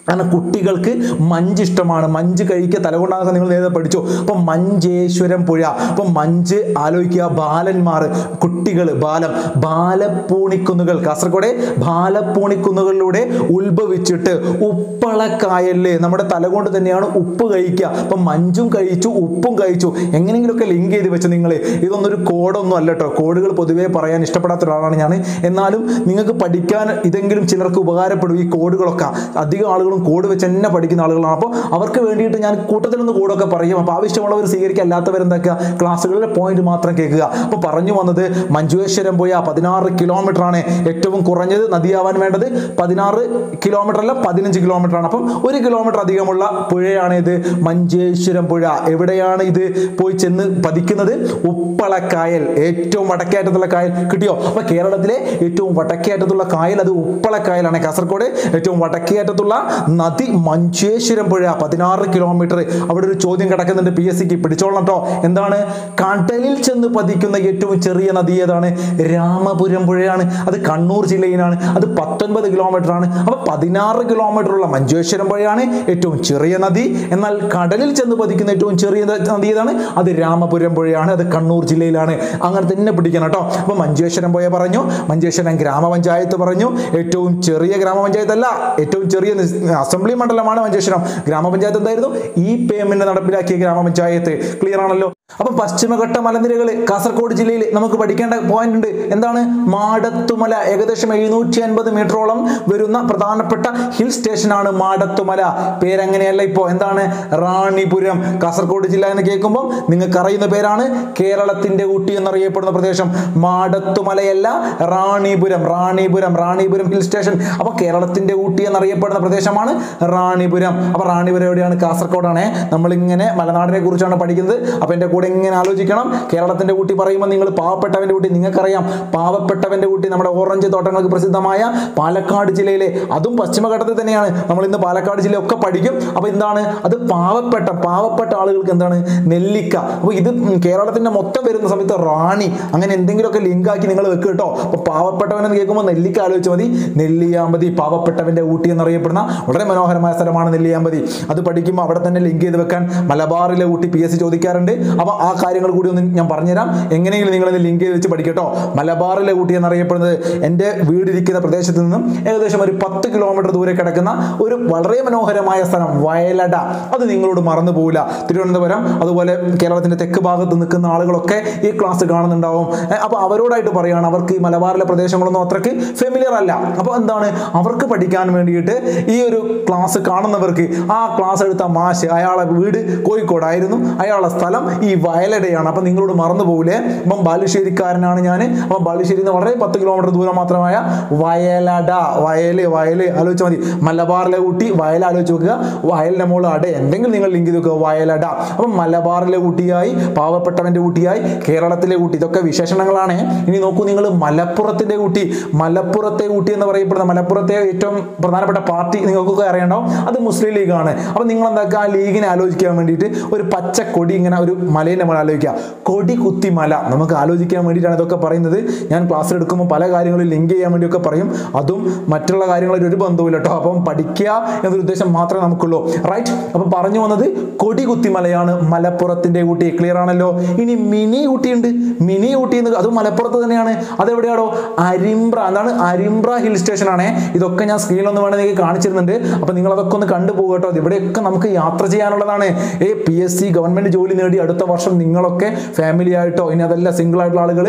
കാരണം കുട്ടികൾക്ക് മഞ്ച് ഇഷ്ടമാണ്. മഞ്ച് കഴിക്കുക തലകൊണ്ടാകുക നിങ്ങൾ നേരത്തെ പഠിച്ചു. അപ്പം മഞ്ചേശ്വരം പുഴ. അപ്പം മഞ്ച് ആലോചിക്കുക. ബാലന്മാർ കുട്ടികൾ ബാലം. ബാലപ്പൂണിക്കുന്നുകൾ. കാസർഗോഡ് ബാലപ്പൂണിക്കുന്നുകളിലൂടെ ഉത്ഭവിച്ചിട്ട് ഉപ്പളക്കായൽ നമ്മുടെ തലകൊണ്ട് തന്നെയാണ് ഉപ്പ് കഴിക്കുക. അപ്പം മഞ്ചും കഴിച്ചു ഉപ്പും കഴിച്ചു. എങ്ങനെയെങ്കിലുമൊക്കെ ലിങ്ക് ചെയ്ത് വെച്ച് നിങ്ങൾ ഇതൊന്നൊരു കോഡൊന്നും അല്ല കേട്ടോ കോഡുകൾ പൊതുവേ പറയാൻ ഇഷ്ടപ്പെടാത്ത ഒരാളാണ് ഞാൻ എന്നാലും നിങ്ങൾക്ക് പഠിക്കാൻ ഇതെങ്കിലും ചിലർക്ക് ഉപകാരപ്പെടും ഈ കോഡുകളൊക്കെ. അധികം ആളുകളും കോഡ് വെച്ച് തന്നെ പഠിക്കുന്ന ആളുകളാണ്. അപ്പോൾ അവർക്ക് വേണ്ടിയിട്ട് ഞാൻ കൂട്ടത്തിലൊന്ന് കോഡൊക്കെ പറയും. അപ്പോൾ ആവശ്യമുള്ളവർ സ്വീകരിക്കുക അല്ലാത്തവർ എന്താക്കുക ക്ലാസ്സുകളിലെ പോയിന്റ് മാത്രം കേൾക്കുക. അപ്പോൾ പറഞ്ഞു വന്നത് മഞ്ചുവേശ്വരം പോയ പതിനാറ് കിലോമീറ്റർ ആണ് ഏറ്റവും കുറഞ്ഞത് നദിയാവാൻ വേണ്ടത്. പതിനാറ് കിലോമീറ്റർ അല്ല പതിനഞ്ച് കിലോമീറ്റർ ആണ്. അപ്പം ഒരു കിലോമീറ്റർ അധികമുള്ള പുഴയാണ് ഇത്. മഞ്ചേശ്വരം പുഴ. എവിടെയാണ് ഇത് പോയി ചെന്ന് പതിക്കുന്നത്? ഉപ്പളക്കായൽ. ഏറ്റവും വടക്കേറ്റത്തുള്ള കായൽ. കിട്ടിയോ? അപ്പൊ കേരളത്തിലെ ഏറ്റവും വടക്കേറ്റത്തുള്ള കായൽ അത് ഉപ്പളക്കായലാണ്. കാസർഗോഡ് ഏറ്റവും വടക്കേറ്റത്തുള്ള നദി മഞ്ചേശ്വരം പുഴ പതിനാറ് കിലോമീറ്റർ അവിടെ ഒരു ചോദ്യം കിടക്കുന്നുണ്ട് പി എസ് സിക്ക് പിടിച്ചോളണം കേട്ടോ എന്താണ്? കടലിൽ ചെന്ന് പതിക്കുന്ന ഏറ്റവും ചെറിയ നദി ഏതാണ്? രാമപുരം പുഴയാണ്. അത് കണ്ണൂർ ജില്ലയിലാണ്. അത് പത്തൊൻപത് കിലോമീറ്റർ ആണ്. അപ്പൊ പതിനാറ് കിലോമീറ്റർ ഉള്ള മഞ്ചേശ്വരം പുഴയാണ് ഏറ്റവും ചെറിയ നദി. എന്നാൽ കടലിൽ ചെന്ന് പതിക്കുന്ന ഏറ്റവും ചെറിയ നദി ഏതാണ്? അത് രാമപുരം പുഴയാണ്. അത് കണ്ണൂർ ജില്ലയിലാണ്. അങ്ങനെ തന്നെ പിടിക്കണം കേട്ടോ അപ്പൊ മഞ്ചേശ്വരം പുഴ പറഞ്ഞു. മഞ്ചേശ്വരം ഗ്രാമപഞ്ചായത്ത് പറഞ്ഞു. ഏറ്റവും ചെറിയ ഗ്രാമപഞ്ചായത്ത് അല്ല ഏറ്റവും ചെറിയ അസംബ്ലി മണ്ഡലമാണ് മഞ്ചേശ്വരം. ഗ്രാമപഞ്ചായത്ത് എന്തായിരുന്നു? ഇ പേയ്മെന്റ് നടപ്പിലാക്കിയ ഗ്രാമപഞ്ചായത്ത്. ക്ലിയർ ആണല്ലോ? അപ്പൊ പശ്ചിമഘട്ട മലനിരകൾ കാസർഗോഡ് ജില്ലയിൽ നമുക്ക് പഠിക്കേണ്ട പോയിന്റ് ഉണ്ട്. എന്താണ്? മാടത്തുമല. ഏകദേശം എഴുന്നൂറ്റി അൻപത് മീറ്ററോളം വരുന്ന പ്രധാനപ്പെട്ട ഹിൽ സ്റ്റേഷനാണ് മാടത്തുമല. പേരങ്ങനെയല്ല ഇപ്പോ? എന്താണ്? റാണിപുരം. കാസർഗോഡ് ജില്ല എന്ന് കേൾക്കുമ്പോൾ നിങ്ങൾക്ക് അറിയുന്ന പേരാണ് കേരളത്തിന്റെ ഊട്ടി എന്നറിയപ്പെടുന്ന പ്രദേശം. മാടത്തുമലയല്ല റാണിപുരം. റാണിപുരം റാണിപുരം ഹിൽ സ്റ്റേഷൻ അപ്പൊ കേരളത്തിന്റെ ഊട്ടി എന്നറിയപ്പെടുന്ന പ്രദേശമാണ് റാണിപുരം. അപ്പൊ റാണിപുരം എവിടെയാണ്? കാസർഗോഡാണ് നമ്മളിങ്ങനെ മലനാടിനെ കുറിച്ചാണ് പഠിക്കുന്നത്. അപ്പൊ എന്റെ കൂടെ ഇങ്ങനെ ആലോചിക്കണം. കേരളത്തിന്റെ കൂട്ടി പറയുമ്പോൾ നിങ്ങൾ പാവപ്പെട്ടവന്റെ കൂട്ടി നിങ്ങൾക്കറിയാം. പാവപ്പെട്ടവന്റെ കൂട്ടി നമ്മുടെ ഓറഞ്ച് തോട്ടങ്ങൾക്ക് പ്രസിദ്ധമായ പാലക്കാട് ജില്ലയിലെ അതും പശ്ചിമഘട്ടത്തിൽ തന്നെയാണ്. നമ്മൾ ഇന്ന് പാലക്കാട് ജില്ല ഒക്കെ പഠിക്കും. അപ്പോൾ എന്താണ്? അത് പാവപ്പെട്ട പാവപ്പെട്ട ആളുകൾക്ക് എന്താണ്? നെല്ലിക്ക. അപ്പോൾ ഇത് കേരളത്തിന്റെ മൊത്തം വരുന്ന സമയത്ത് റാണി. അങ്ങനെ എന്തെങ്കിലുമൊക്കെ ലിങ്കാക്കി നിങ്ങൾ വെക്കുക കേട്ടോ. അപ്പോൾ പാവപ്പെട്ടവനെന്ന് കേൾക്കുമ്പോൾ നെല്ലിക്ക ആലോചിച്ചാൽ മതി. നെല്ലിയാമ്പതി പാവപ്പെട്ടവന്റെ ഊട്ടി എന്നറിയപ്പെടുന്ന വളരെ മനോഹരമായ സ്ഥലമാണ് നെല്ലിയാമ്പതി. അത് പഠിക്കുമ്പോൾ അവിടെ തന്നെ ലിങ്ക് ചെയ്ത് വെക്കാൻ മലബാറിലെ ഊട്ടി പി എസ് ചോദിക്കാറുണ്ട്. അപ്പൊ ആ കാര്യങ്ങൾ കൂടി ഒന്ന് ഞാൻ പറഞ്ഞുതരാം. എങ്ങനെയെങ്കിലും നിങ്ങൾ ലിങ്ക് ചെയ്ത് വെച്ച് പഠിക്കട്ടോ. മലബാറിലെ ഊട്ടി എന്നറിയപ്പെടുന്നത് എന്റെ വീടിരിക്കുന്ന പ്രദേശത്ത് നിന്നും ഏകദേശം ഒരു പത്ത് കിലോമീറ്റർ ദൂരെ കിടക്കുന്ന ഒരു വളരെ മനോഹരമായ സ്ഥലം വയലട. അത് നിങ്ങളോട് മറന്നു പോകില്ല തിരുവനന്തപുരം അതുപോലെ കേരളത്തിന്റെ തെക്ക് ഭാഗത്ത് നിൽക്കുന്ന ആളുകളൊക്കെ ഈ ക്ലാസ് കാണുന്നുണ്ടാവും. അപ്പോൾ അപ്പൊ അവരോടായിട്ട് പറയുകയാണ് അവർക്ക് ഈ മലബാറിലെ പ്രദേശങ്ങളൊന്നും അത്രയ്ക്ക് ഫെമിലിയർ അല്ല. അപ്പോൾ എന്താണ്? അവർക്ക് പഠിക്കാൻ വേണ്ടിയിട്ട് ഈ ഒരു ക്ലാസ് കാണുന്നവർക്ക് ആ ക്ലാസ് എടുത്ത മാഷ് അയാളെ വീട് കോഴിക്കോടായിരുന്നു. അയാളുടെ സ്ഥലം ഈ വയലടയാണ്. അപ്പം നിങ്ങളോട് മറന്നു പോകില്ലേ അപ്പം ബാലുശ്ശേരിക്കാരനാണ് ഞാൻ അപ്പം ബാലുശ്ശേരി നിന്ന് വളരെ പത്ത് കിലോമീറ്റർ ദൂരം മാത്രമായ വയലട. വയൽ വയൽ. ആലോചിച്ചാൽ മതി. മലബാറിലെ ഊട്ടി വയൽ ആലോചിച്ച് നോക്കുക. വയലിന്റെ മുകളിൽ അട. എന്തെങ്കിലും നിങ്ങൾ ലിങ്ക് ചെയ്ത് നോക്കുക. വയലട. അപ്പം മലബാറിലെ ഊട്ടിയായി പാവപ്പെട്ടവന്റെ ഊട്ടിയായി കേരളത്തിലെ ഊട്ടി. ഇതൊക്കെ വിശേഷണങ്ങളാണ്. ഇനി നോക്കൂ നിങ്ങൾ മലപ്പുറത്തിന്റെ ഊട്ടി. മലപ്പുറത്തെ ഊട്ടി എന്ന് പറയപ്പെടുന്ന മലപ്പുറത്തെ ഏറ്റവും പ്രധാനപ്പെട്ട പാർട്ടി നിങ്ങൾക്കൊക്കെ അറിയണ്ടാവും. അത് മുസ്ലിം ലീഗാണ്. അപ്പം നിങ്ങൾ എന്താക്കുക ആ ലീഗിനെ ആലോചിക്കാൻ വേണ്ടിയിട്ട് ഒരു പച്ചക്കൊടി കൊടി ഇങ്ങനെ ഒരു മലേനെ നമ്മൾ ആലോചിക്കുക കൊടി കുത്തി മല. നമുക്ക് ആലോചിക്കാൻ വേണ്ടിയിട്ടാണ് ഇതൊക്കെ പറയുന്നത്. ഞാൻ ക്ലാസ്സിൽ എടുക്കുമ്പോൾ പല കാര്യങ്ങളും ലിങ്ക് ചെയ്യാൻ വേണ്ടിയൊക്കെ പറയും. അതും മറ്റുള്ള കാര്യങ്ങളിൽ ഒരു ബന്ധവുമില്ല കേട്ടോ. അപ്പം പഠിക്കുക എന്നൊരു ഉദ്ദേശം മാത്രമേ നമുക്കുള്ളൂ. റൈറ്റ് അപ്പം പറഞ്ഞു വന്നത് കൊടി കുത്തി മലയാണ് മലപ്പുറത്തിന്റെ ഊട്ടി. ക്ലിയർ ആണല്ലോ? ഇനി മിനി ഊട്ടിയുണ്ട് മിനി ഊട്ടി എന്ന് അതും മലപ്പുറത്ത് തന്നെയാണ്. അതെവിടെയാണോ അരിമ്പ്ര. എന്താണ്? അരിമ്പ്ര ഹിൽ സ്റ്റേഷൻ ആണ്. ഇതൊക്കെ ഞാൻ സ്ക്രീനിൽ ഒന്ന് വേണമെങ്കിൽ കാണിച്ചിരുന്നുണ്ട്. അപ്പം നിങ്ങൾ അതൊക്കെ ഒന്ന് കണ്ടുപോകട്ടോ കേട്ടോ. ഇവിടെയൊക്കെ നമുക്ക് യാത്ര ചെയ്യാനുള്ളതാണ്. ഏ പി എസ് സി ഗവൺമെന്റ് ജോലി നേടി അടുത്ത വർഷം നിങ്ങളൊക്കെ ഫാമിലി ആയിട്ടോ ഇനി അതല്ല സിംഗിൾ ആയിട്ടുള്ള ആളുകൾ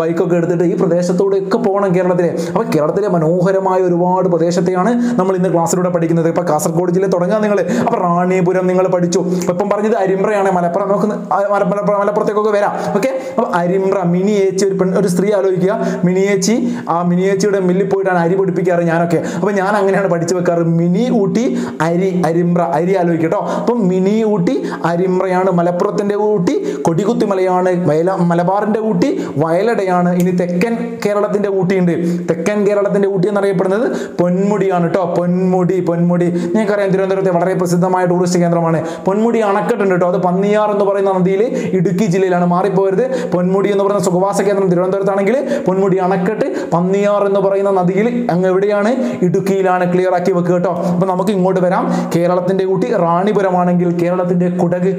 ബൈക്കൊക്കെ എടുത്തിട്ട് ഈ പ്രദേശത്തൂടെ ഒക്കെ പോകണം കേരളത്തിലെ. അപ്പോൾ കേരളത്തിലെ മനോഹരമായ ഒരുപാട് പ്രദേശത്തെയാണ് നമ്മൾ ഇന്ന് ക്ലാസ്സിലൂടെ പഠിക്കുന്നത്. ഇപ്പൊ കാസർഗോഡ് ജില്ല തുടങ്ങാൻ നിങ്ങൾ അപ്പോൾ റാണിപുരം നിങ്ങൾ പഠിച്ചു. ഇപ്പം പറഞ്ഞത് അരിമ്പ്രയാണ്. മലപ്പുറം നമുക്ക് മലപ്പുറം മലപ്പുറത്തേക്കൊക്കെ വരാം. ഓക്കെ? അപ്പോൾ അരിമ്പ്ര മിനിയേച്ചി ഒരു പെൺ ഒരു സ്ത്രീ ആലോചിക്കുക. മിനിയേച്ചി ആ മിനിയേച്ചിയുടെ മില്ലിൽ പോയിട്ടാണ് അരി പൊടിപ്പിക്കാറ് ഞാനൊക്കെ. അപ്പോൾ ഞാൻ അങ്ങനെയാണ് പഠിച്ചു വെക്കാറ്. മിനി ഊട്ടി അരി അരിമ്പ്ര അരി ആലോചിക്കട്ടോ കേട്ടോ അപ്പം മിനി ഊട്ടി അരിമ്പ്രയാണ് മലപ്പുറത്തിന്റെ ഊട്ടി കൊടികുത്തി മലയാണ് വയല മലബാറിന്റെ ഊട്ടി വയലടയാണ്. ഇനി തെക്കൻ കേരളത്തിന്റെ ഊട്ടിയുണ്ട്. തെക്കൻ കേരളത്തിന്റെ ഊട്ടി എന്നറിയപ്പെടുന്നത് പൊന്മുടിയാണ് കേട്ടോ പൊന്മുടി പൊന്മുടി. നിങ്ങൾക്കറിയാം തിരുവനന്തപുരത്തെ വളരെ പ്രസിദ്ധമായ ടൂറിസ്റ്റ് കേന്ദ്രമാണ്. പൊന്മുടി അണക്കെട്ടുണ്ട് കേട്ടോ അത് പന്നിയാർ എന്ന് പറയുന്ന നദിയിൽ ഇടുക്കി ജില്ലയിലാണ് മാറിപ്പോയത്. പൊന്മുടി എന്ന് പറയുന്ന സുഖവാസ കേന്ദ്രം തിരുവനന്തപുരത്താണെങ്കിൽ പൊന്മുടി അണക്കെട്ട് പന്നിയാർ എന്ന് പറയുന്ന നദിയിൽ അങ്ങ് എവിടെയാണ്? ഇടുക്കിയിലാണ് ക്ലിയർ ആക്കി വെക്കുക കേട്ടോ അപ്പൊ നമുക്ക് ഇങ്ങോട്ട് വരാം. കേരളത്തിന്റെ ഊട്ടി റാണിപുരമാണെങ്കിൽ കേരളത്തിന്റെ കുടക്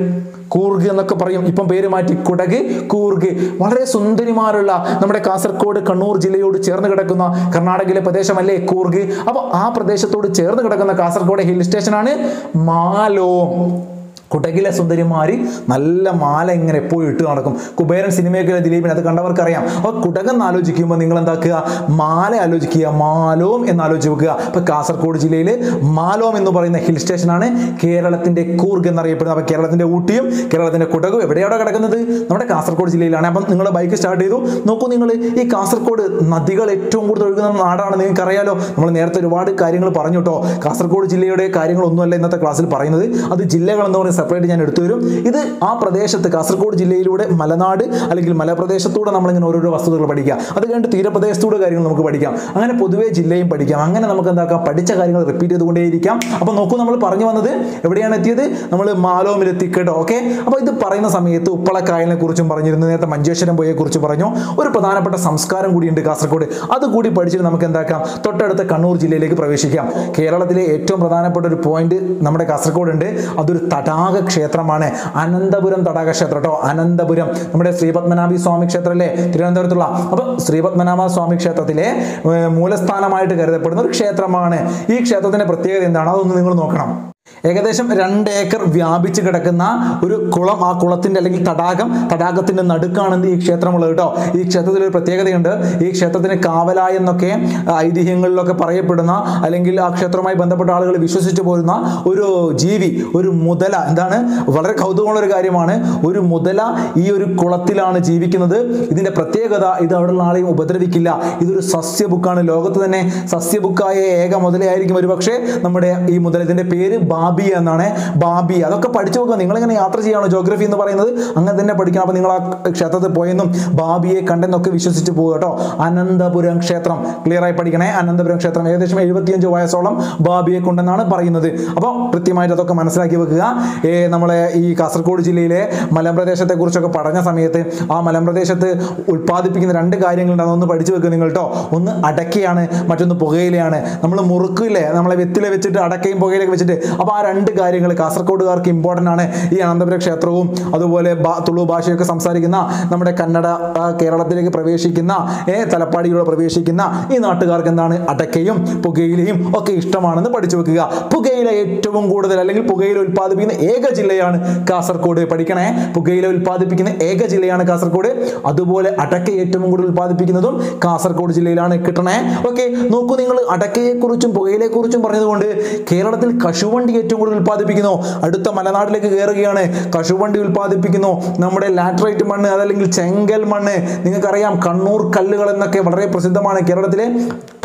കൂർഗ് എന്നൊക്കെ പറയും ഇപ്പം പേര് മാറ്റി കുടക് കൂർഗ്. വളരെ സുന്ദരിമാരുള്ള നമ്മുടെ കാസർഗോഡ് കണ്ണൂർ ജില്ലയോട് ചേർന്ന് കിടക്കുന്ന കർണാടകയിലെ പ്രദേശമല്ലേ കൂർഗ്? അപ്പൊ ആ പ്രദേശത്തോട് ചേർന്ന് കിടക്കുന്ന കാസർഗോഡ് ഹിൽ സ്റ്റേഷനാണ് മാലോം. കുടകിലെ സുന്ദരിമാരി നല്ല മാല ഇങ്ങനെ എപ്പോഴും ഇട്ട് നടക്കും. കുബേരൻ സിനിമയൊക്കെ ദിലീപിന് അത് കണ്ടവർക്കറിയാം. അപ്പോൾ കുടകം ആലോചിക്കുമ്പോൾ നിങ്ങൾ എന്താക്കുക മാല ആലോചിക്കുക. മാലോം എന്ന് ആലോചിച്ച് വെക്കുക അപ്പോൾ കാസർഗോഡ് ജില്ലയിൽ മാലോം എന്ന് പറയുന്ന ഹിൽ സ്റ്റേഷനാണ് കേരളത്തിന്റെ കൂർഗ് എന്നറിയപ്പെടുന്നത്. അപ്പോൾ കേരളത്തിന്റെ ഊട്ടിയും കേരളത്തിന്റെ കുടകും എവിടെയാണ് കിടക്കുന്നത്? നമ്മുടെ കാസർഗോഡ് ജില്ലയിലാണ്. അപ്പം നിങ്ങൾ ബൈക്ക് സ്റ്റാർട്ട് ചെയ്തു. നോക്കൂ നിങ്ങൾ ഈ കാസർഗോഡ് നദികൾ ഏറ്റവും കൂടുതൽ ഒഴുകുന്ന നാടാണ്. നിങ്ങൾക്ക് അറിയാലോ നമ്മൾ നേരത്തെ ഒരുപാട് കാര്യങ്ങൾ പറഞ്ഞു കേട്ടോ. കാസർഗോഡ് ജില്ലയുടെ കാര്യങ്ങളൊന്നുമല്ല ഇന്നത്തെ ക്ലാസ്സിൽ പറയുന്നത്. അത് ജില്ലകൾ എന്ന് പറയുന്ന സെപ്പറേറ്റ് ഞാൻ എടുത്തു വരും ഇത് ആ പ്രദേശത്ത് കാസർഗോഡ് ജില്ലയിലൂടെ മലനാട് അല്ലെങ്കിൽ മലപ്രദേശത്തൂടെ നമ്മളിങ്ങനെ ഓരോരോ വസ്തുതകൾ പഠിക്കുക അത് കഴിഞ്ഞിട്ട് തീരപ്രദേശത്തൂടെ കാര്യങ്ങൾ നമുക്ക് പഠിക്കാം. അങ്ങനെ പൊതുവേ ജില്ലയും പഠിക്കാം. അങ്ങനെ നമുക്ക് എന്താക്കാം? പഠിച്ച കാര്യങ്ങൾ റിപ്പീറ്റ് ചെയ്തുകൊണ്ടേയിരിക്കാം. അപ്പോൾ നോക്കൂ നമ്മൾ പറഞ്ഞു വന്നത് എവിടെയാണ് എത്തിയത്? നമ്മൾ മാലോമിലെത്തി കേട്ടോ ഓക്കെ അപ്പോൾ ഇത് പറയുന്ന സമയത്ത് ഉപ്പളക്കായലിനെ കുറിച്ചും പറഞ്ഞിരുന്നു. നേരത്തെ മഞ്ചേശ്വരം പോയെ കുറിച്ച് പറഞ്ഞു. ഒരു പ്രധാനപ്പെട്ട സംസ്കാരം കൂടിയുണ്ട് കാസർഗോഡ്. അത് കൂടി പഠിച്ചിട്ട് നമുക്ക് എന്താക്കാം? തൊട്ടടുത്ത കണ്ണൂർ ജില്ലയിലേക്ക് പ്രവേശിക്കാം. കേരളത്തിലെ ഏറ്റവും പ്രധാനപ്പെട്ട ഒരു പോയിന്റ് നമ്മുടെ കാസർഗോഡ് ഉണ്ട് അതൊരു തടാക. ക്ഷേത്രമാണ്. അനന്തപുരം തടാക ക്ഷേത്രം കേട്ടോ. അനന്തപുരം. നമ്മുടെ ശ്രീപത്മനാഭി സ്വാമി ക്ഷേത്രമല്ലേ തിരുവനന്തപുരത്തുള്ള. അപ്പൊ ശ്രീപത്മനാഭ സ്വാമി ക്ഷേത്രത്തിലെ മൂലസ്ഥാനമായിട്ട് കരുതപ്പെടുന്ന ഒരു ക്ഷേത്രമാണ്. ഈ ക്ഷേത്രത്തിന്റെ പ്രത്യേകത എന്താണ്? അതൊന്ന് നിങ്ങൾ നോക്കണം. ഏകദേശം രണ്ട് ഏക്കർ വ്യാപിച്ച് കിടക്കുന്ന ഒരു കുളം ആ കുളത്തിന്റെ അല്ലെങ്കിൽ തടാകം തടാകത്തിന്റെ നടുക്കാണ് ഈ ക്ഷേത്രമുള്ളത് കേട്ടോ. ഈ ക്ഷേത്രത്തിൽ ഒരു പ്രത്യേകതയുണ്ട്. ഈ ക്ഷേത്രത്തിന് കാവലായ എന്നൊക്കെ ഐതിഹ്യങ്ങളിലൊക്കെ പറയപ്പെടുന്ന അല്ലെങ്കിൽ ആ ക്ഷേത്രവുമായി ബന്ധപ്പെട്ട ആളുകൾ വിശ്വസിച്ചു പോരുന്ന ഒരു ജീവി ഒരു മുതല എന്താണ്? വളരെ കൗതുകമുള്ള ഒരു കാര്യമാണ്. ഒരു മുതല ഈ ഒരു കുളത്തിലാണ് ജീവിക്കുന്നത്. ഇതിന്റെ പ്രത്യേകത ഇത് അവിടെയുള്ള ആളെയും ഉപദ്രവിക്കില്ല. ഇതൊരു സസ്യബുക്കാണ് ലോകത്ത് തന്നെ സസ്യബുക്കായ ഏക മുതലയായിരിക്കും ഒരു പക്ഷേ നമ്മുടെ ഈ മുതല. ഇതിന്റെ പേര് ബാബി എന്നാണ്. ബാബി. അതൊക്കെ പഠിച്ചു നോക്കുക നിങ്ങളിങ്ങനെ യാത്ര ചെയ്യണോ ജോഗ്രഫി എന്ന് പറയുന്നത്? അങ്ങനെ തന്നെ പഠിക്കണം. അപ്പോൾ നിങ്ങൾ ആ ക്ഷേത്രത്തിൽ പോയെന്നും ബാബിയെ കണ്ടെന്നൊക്കെ വിശ്വസിച്ച് പോകുക കേട്ടോ. അനന്തപുരം ക്ഷേത്രം. ക്ലിയർ ആയി പഠിക്കണേ? അനന്തപുരം ക്ഷേത്രം. ഏകദേശം എഴുപത്തിയഞ്ച് വയസ്സോളം ബാബിയെ കൊണ്ടെന്നാണ് പറയുന്നത്. അപ്പോൾ കൃത്യമായിട്ട് അതൊക്കെ മനസ്സിലാക്കി വെക്കുക. നമ്മളെ ഈ കാസർഗോഡ് ജില്ലയിലെ മലമ്പ്രദേശത്തെ കുറിച്ചൊക്കെ പഠന സമയത്ത് ആ മലമ്പ്രദേശത്ത് ഉൽപ്പാദിപ്പിക്കുന്ന രണ്ട് കാര്യങ്ങളുണ്ട് അതൊന്ന് പഠിച്ചു വെക്കുക നിങ്ങൾ കേട്ടോ. ഒന്ന് അടക്കയാണ്. മറ്റൊന്ന് പുകയിലയാണ്. നമ്മൾ മുറുക്കില്ലേ നമ്മളെ വെത്തിലെ വെച്ചിട്ട് അടക്കയും പുകയിലൊക്കെ വെച്ചിട്ട്. അപ്പോൾ ആ രണ്ട് കാര്യങ്ങൾ കാസർഗോഡുകാർക്ക് ഇമ്പോർട്ടന്റ് ആണ്. ഈ അനന്തപുര ക്ഷേത്രവും അതുപോലെ തുളു ഭാഷയൊക്കെ സംസാരിക്കുന്ന നമ്മുടെ കന്നഡ കേരളത്തിലേക്ക് പ്രവേശിക്കുന്ന ഏ തലപ്പാടിയിലൂടെ പ്രവേശിക്കുന്ന ഈ നാട്ടുകാർക്ക് എന്താണ്? അടക്കയും പുകയിലയും ഒക്കെ ഇഷ്ടമാണെന്ന് പഠിച്ചു വെക്കുക. പുകയില ഏറ്റവും കൂടുതൽ അല്ലെങ്കിൽ പുകയില ഉൽപ്പാദിപ്പിക്കുന്ന ഏക ജില്ലയാണ് കാസർഗോഡ് പഠിക്കണേ. പുകയില ഉൽപ്പാദിപ്പിക്കുന്ന ഏക ജില്ലയാണ് കാസർഗോഡ് അതുപോലെ അടക്ക ഏറ്റവും കൂടുതൽ ഉൽപ്പാദിപ്പിക്കുന്നതും കാസർഗോഡ് ജില്ലയിലാണ്. കിട്ടണേ. ഓക്കെ നോക്കൂ നിങ്ങൾ അടക്കയെക്കുറിച്ചും പുകയിലയെക്കുറിച്ചും പറഞ്ഞതുകൊണ്ട് കേരളത്തിൽ കശുവണ്ടി ഏറ്റവും കൂടുതൽ ഉൽപ്പാദിപ്പിക്കുന്നു. അടുത്ത മലനാട്ടിലേക്ക് കയറുകയാണ്. കശുവണ്ടി ഉൽപ്പാദിപ്പിക്കുന്നു. നമ്മുടെ ലാറ്ററൈറ്റ് മണ്ണ് അതല്ലെങ്കിൽ ചെങ്കൽ മണ്ണ്. നിങ്ങൾക്കറിയാം കണ്ണൂർ കല്ലുകൾ എന്നൊക്കെ വളരെ പ്രസിദ്ധമാണ്. കേരളത്തിലെ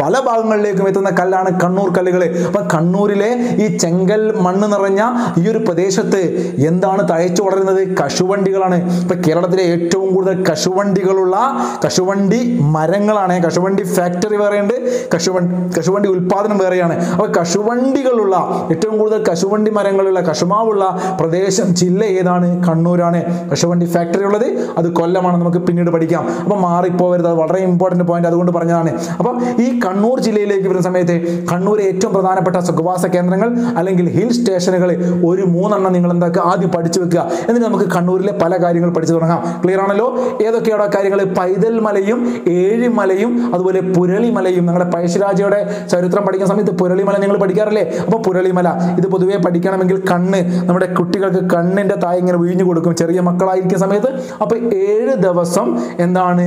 പല ഭാഗങ്ങളിലേക്കും എത്തുന്ന കല്ലാണ് കണ്ണൂർ കല്ലുകൾ അപ്പം കണ്ണൂരിലെ ഈ ചെങ്കൽ മണ്ണ് നിറഞ്ഞ ഈ ഒരു പ്രദേശത്ത് എന്താണ് തഴച്ചു വളരുന്നത്? കശുവണ്ടികളാണ്. ഇപ്പം കേരളത്തിലെ ഏറ്റവും കൂടുതൽ കശുവണ്ടികളുള്ള കശുവണ്ടി മരങ്ങളാണ്. കശുവണ്ടി ഫാക്ടറി വേറെയുണ്ട്. കശുവണ്ടി കശുവണ്ടി ഉൽപ്പാദനം വേറെയാണ്. അപ്പോൾ കശുവണ്ടികളുള്ള ഏറ്റവും കൂടുതൽ കശുവണ്ടി മരങ്ങളുള്ള കശുമാവുള്ള പ്രദേശം ജില്ല ഏതാണ്? കണ്ണൂരാണ്. കശുവണ്ടി ഫാക്ടറി ഉള്ളത്. അത് കൊല്ലമാണ്. നമുക്ക് പിന്നീട് പഠിക്കാം. അപ്പോൾ മാറിപ്പോവരുത്. അത് വളരെ ഇമ്പോർട്ടന്റ് പോയിന്റ് അതുകൊണ്ട് പറഞ്ഞതാണ്. അപ്പോൾ ഈ കണ്ണൂർ ജില്ലയിലേക്ക് വരുന്ന സമയത്ത് കണ്ണൂർ ഏറ്റവും പ്രധാനപ്പെട്ട സുഖവാസ കേന്ദ്രങ്ങൾ അല്ലെങ്കിൽ ഹിൽ സ്റ്റേഷനുകൾ ഒരു മൂന്നെണ്ണം നിങ്ങൾ എന്താക്കുക ആദ്യം പഠിച്ചു വെക്കുക. എന്നിട്ട് നമുക്ക് കണ്ണൂരിലെ പല കാര്യങ്ങൾ പഠിച്ചു തുടങ്ങാം. ക്ലിയർ ആണല്ലോ? ഏതൊക്കെയാണ് കാര്യങ്ങൾ പൈതൽ മലയും ഏഴിമലയും അതുപോലെ പുരളിമലയും. നിങ്ങളുടെ പഴശ്ശിരാജയുടെ ചരിത്രം പഠിക്കുന്ന സമയത്ത് പുരളിമല നിങ്ങൾ പഠിക്കാറില്ലേ? അപ്പോൾ പുരളിമല. ഇത് പൊതുവെ പഠിക്കണമെങ്കിൽ കണ്ണ് നമ്മുടെ കുട്ടികൾക്ക് കണ്ണിന്റെ തായ് ഇങ്ങനെ വീഞ്ഞു കൊടുക്കും. ചെറിയ മക്കളായിരിക്കുന്ന സമയത്ത്. അപ്പോൾ ഏഴ് ദിവസം എന്താണ്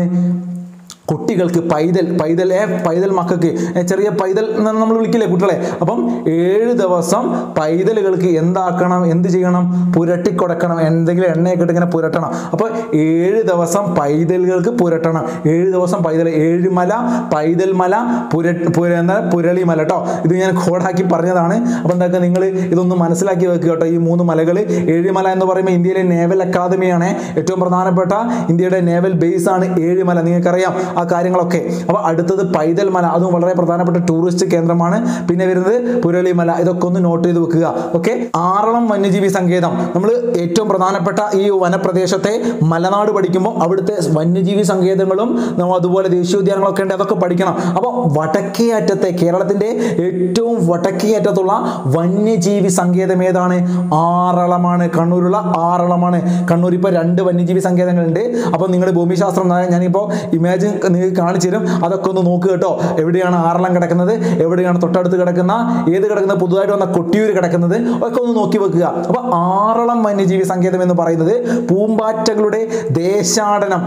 കുട്ടികൾക്ക് പൈതൽ ഏ പൈതൽ മക്കൾക്ക് ചെറിയ പൈതൽ എന്നാണ് നമ്മൾ വിളിക്കില്ലേ കുട്ടികളെ? അപ്പം ഏഴ് ദിവസം പൈതലുകൾക്ക് എന്താക്കണം എന്ത് ചെയ്യണം? പുരട്ടി കൊടുക്കണം എന്തെങ്കിലും എണ്ണയൊക്കെ ഇട്ട് ഇങ്ങനെ പുരട്ടണം. അപ്പോൾ ഏഴ് ദിവസം പൈതലുകൾക്ക് പുരട്ടണം. ഏഴ് ദിവസം പൈതൽ ഏഴുമല പൈതൽ മല പുര പുര പുരളി മല കേട്ടോ ഇത് ഞാൻ കോടാക്കി പറഞ്ഞതാണ്. അപ്പോൾ എന്താക്കുക നിങ്ങൾ ഇതൊന്ന് മനസ്സിലാക്കി വെക്കുക കേട്ടോ ഈ മൂന്ന് മലകൾ ഏഴുമല എന്ന് പറയുമ്പോൾ ഇന്ത്യയിലെ നേവൽ അക്കാദമിയാണ് ഏറ്റവും പ്രധാനപ്പെട്ട. ഇന്ത്യയുടെ നേവൽ ബേസ് ആണ് ഏഴുമല. നിങ്ങൾക്കറിയാം. ആ കാര്യങ്ങളൊക്കെ. അപ്പോൾ അടുത്തത് പൈതൽ മല. അതും വളരെ പ്രധാനപ്പെട്ട ടൂറിസ്റ്റ് കേന്ദ്രമാണ്. പിന്നെ വരുന്നത് പുരളി മല. ഇതൊക്കെ ഒന്ന് നോട്ട് ചെയ്ത് വെക്കുക. ഓക്കെ ആറളം വന്യജീവി സങ്കേതം. നമ്മൾ ഏറ്റവും പ്രധാനപ്പെട്ട ഈ വനപ്രദേശത്തെ മലനാട് പഠിക്കുമ്പോൾ അവിടുത്തെ വന്യജീവി സങ്കേതങ്ങളും അതുപോലെ ദേശീയോദ്യാനങ്ങളൊക്കെ ഉണ്ട് അതൊക്കെ പഠിക്കണം. അപ്പോൾ വടക്കേ അറ്റത്തെ കേരളത്തിന്റെ ഏറ്റവും വടക്കേ അറ്റത്തുള്ള വന്യജീവി സങ്കേതം ഏതാണ്? ആറളമാണ്. കണ്ണൂരുള്ള ആറളമാണ്. കണ്ണൂർ ഇപ്പോൾ രണ്ട് വന്യജീവി സങ്കേതങ്ങളുണ്ട്. അപ്പോൾ നിങ്ങൾ ഭൂമിശാസ്ത്രം ഞാനിപ്പോൾ ഇമാജിൻ നിങ്ങൾക്ക് കാണിച്ചു തരും. അതൊക്കെ ഒന്ന് നോക്കുക കേട്ടോ. എവിടെയാണ് ആറളം കിടക്കുന്നത്? എവിടെയാണ് തൊട്ടടുത്ത് കിടക്കുന്ന? ഏത് കിടക്കുന്ന? പുതുതായിട്ട് വന്ന കൊട്ടിയൂർ കിടക്കുന്നത്? ഒക്കെ ഒന്ന് നോക്കി വെക്കുക. അപ്പോൾ ആറളം വന്യജീവി സങ്കേതം എന്ന് പറയുന്നത് പൂമ്പാറ്റകളുടെ ദേശാടനം.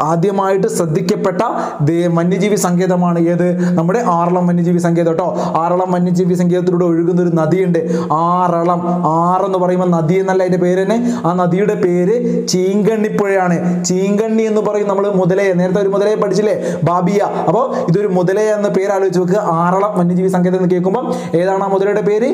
ആദ്യമായിട്ട് ശ്രദ്ധിക്കപ്പെട്ട വന്യജീവി സങ്കേതമാണ് ഏത്? നമ്മുടെ ആറളം വന്യജീവി സങ്കേതം കേട്ടോ. ആറളം വന്യജീവി സങ്കേതത്തിലൂടെ ഒഴുകുന്ന ഒരു നദിയുണ്ട്. ആറളം. ആറെന്ന് പറയുമ്പോൾ നദി എന്നല്ല അതിന്റെ പേര് തന്നെ. ആ നദിയുടെ പേര് ചീങ്കണ്ണിപ്പുഴയാണ്. ചീങ്കണ്ണി എന്ന് പറയും നമ്മൾ മുതലേ. നേരത്തെ ഒരു മുതലയെ പഠിച്ചില്ലേ? ബാബിയ. അപ്പോൾ ഇതൊരു മുതലേ എന്ന പേര് ആലോചിച്ച് വെക്കുക ആറളം വന്യജീവി സങ്കേതം എന്ന് കേൾക്കുമ്പോൾ ഏതാണ് ആ മുതലയുടെ പേര്?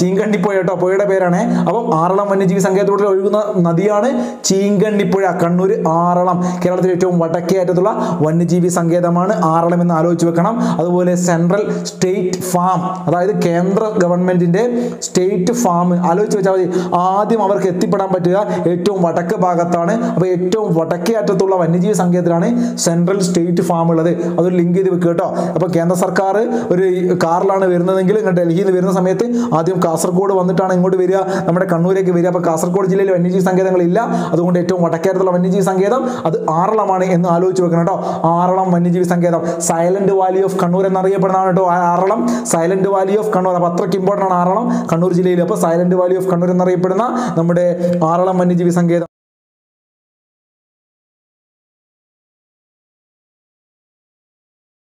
ചീങ്കണ്ണിപ്പുഴ കേട്ടോ. പുഴയുടെ പേരാണ്. അപ്പം ആറളം വന്യജീവി സങ്കേതത്തിലൂടെ ഒഴുകുന്ന നദിയാണ് ചീങ്കണ്ണിപ്പുഴ. കണ്ണൂർ ആറളം. കേരളത്തിലെ ഏറ്റവും വടക്കേ അറ്റത്തുള്ള വന്യജീവി സങ്കേതമാണ് ആറളം എന്ന് ആലോചിച്ച് വെക്കണം. അതുപോലെ സെൻട്രൽ സ്റ്റേറ്റ് ഫാം അതായത് കേന്ദ്ര ഗവൺമെന്റിന്റെ സ്റ്റേറ്റ് ഫാം ആലോചിച്ച് വെച്ചാൽ മതി. ആദ്യം അവർക്ക് എത്തിപ്പെടാൻ പറ്റുക ഏറ്റവും വടക്ക് ഭാഗത്താണ്. അപ്പോൾ ഏറ്റവും വടക്കേ അറ്റത്തുള്ള വന്യജീവി സങ്കേതത്തിലാണ് സെൻട്രൽ സ്റ്റേറ്റ് ഫാം ഉള്ളത് അതൊരു ലിങ്ക് ചെയ്ത് വെക്കുക കേട്ടോ. അപ്പോൾ കേന്ദ്ര സർക്കാർ ഒരു കാറിലാണ് വരുന്നതെങ്കിൽ ഡൽഹിയിൽ നിന്ന് വരുന്ന സമയത്ത് ആദ്യം കാസർഗോഡ് വന്നിട്ടാണ് ഇങ്ങോട്ട് വരിക. നമ്മുടെ കണ്ണൂരേക്ക് വരിക. അപ്പോൾ കാസർഗോഡ് ജില്ലയിൽ വന്യജീവി സങ്കേതങ്ങളില്ല. അതുകൊണ്ട് ഏറ്റവും വടക്കേരത്തുള്ള വന്യജീവി സങ്കേതം അത് ആറളമാണ് എന്ന് ആലോചിച്ച് വെക്കണം കേട്ടോ. ആറളം വന്യജീവി സങ്കേതം. സൈലന്റ് വാലി ഓഫ് കണ്ണൂർ എന്നറിയപ്പെടുന്നതാണ് കേട്ടോ Aralam. Silent valley of Kannur അപ്പോൾ അത്രയ്ക്ക് ഇമ്പോർട്ടന്റ് ആണ് ആറളം. കണ്ണൂർ ജില്ലയിൽ അപ്പോൾ സൈലന്റ് വാലി ഓഫ് കണ്ണൂർ എന്നറിയപ്പെടുന്ന നമ്മുടെ ആറളം വന്യജീവി സങ്കേതം.